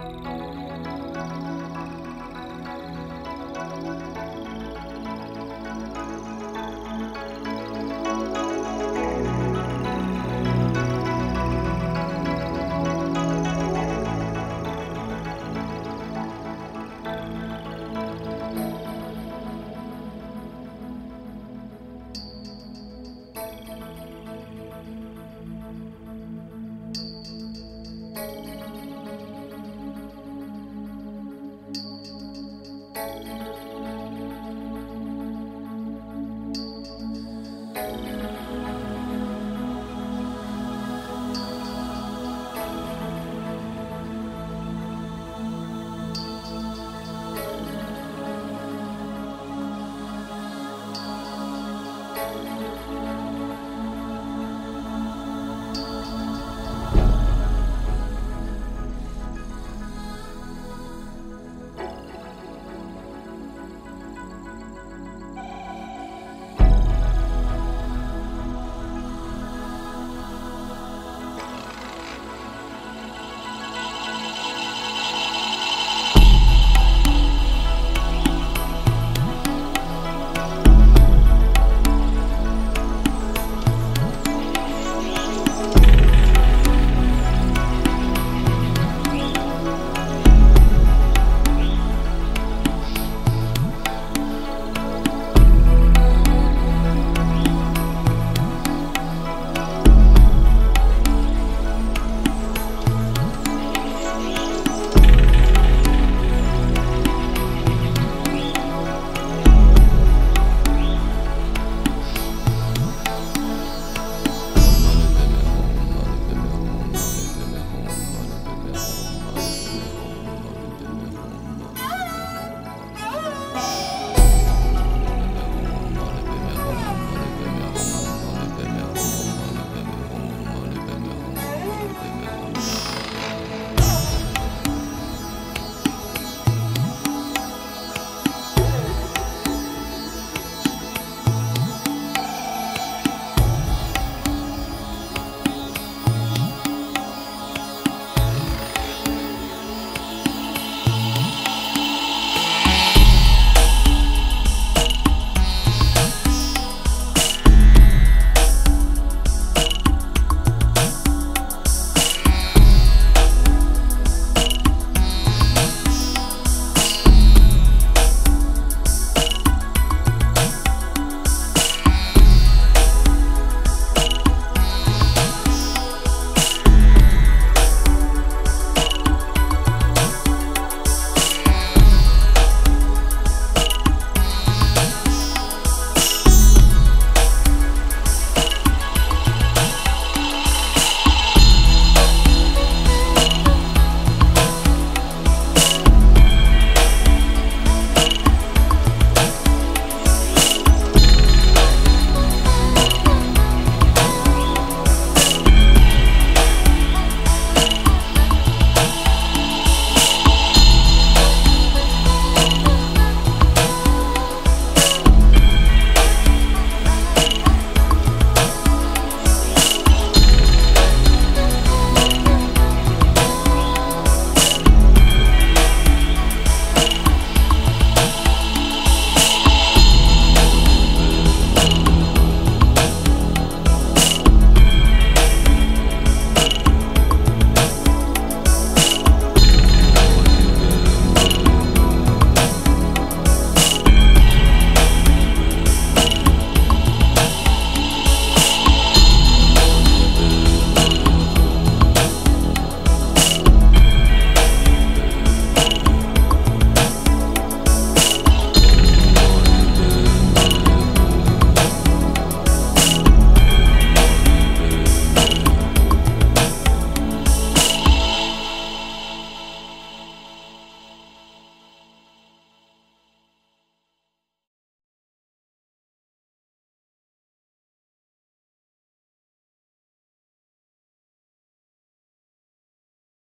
Bye.